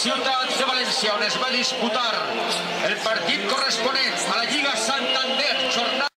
Ciutat de València, on es va disputar el partit corresponent a la Lliga Santander, jornada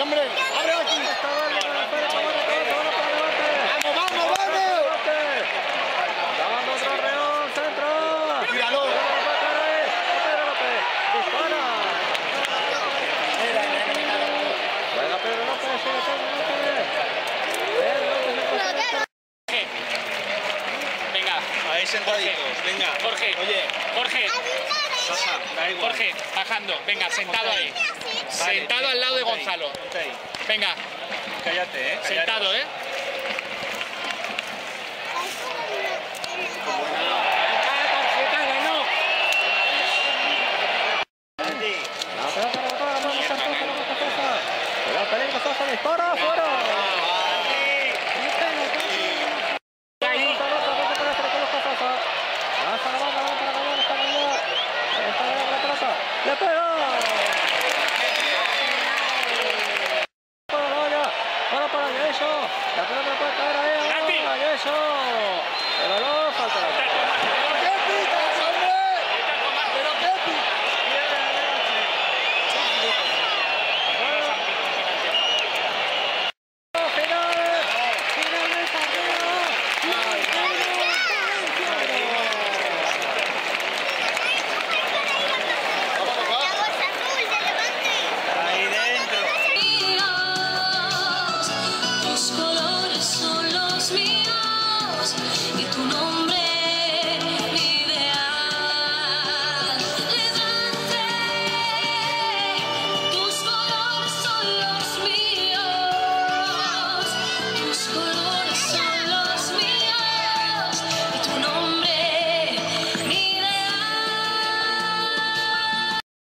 hombre. ¡Abre aquí! ¡Vamos, vamos, vamos! Torreón, centro! Venga. Ahí venga. Jorge, oye. Jorge. Jorge, bajando, venga, sentado ahí. Sentado al lado de Gonzalo. Venga. Cállate, eh. Sentado, eh.